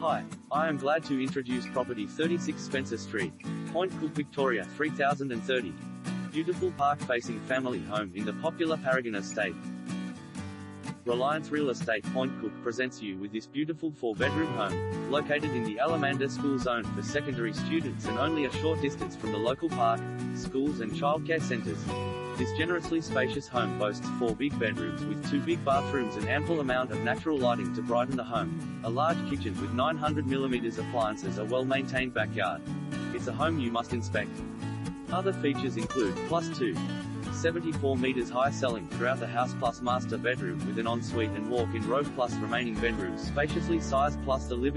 Hi, I am glad to introduce property 36 Spencer Street, Point Cook, Victoria 3030. Beautiful park facing family home in the popular Paragon Estate. Reliance Real Estate Point Cook presents you with this beautiful four bedroom home, located in the Alamanda School Zone for secondary students and only a short distance from the local park, schools, and childcare centers. This generously spacious home boasts four big bedrooms with two big bathrooms and ample amount of natural lighting to brighten the home, a large kitchen with 900mm appliances, a well maintained backyard. It's a home you must inspect. Other features include, plus 2. 74 meters high ceiling throughout the house plus master bedroom with an ensuite and walk-in robe plus remaining bedrooms spaciously sized plus the living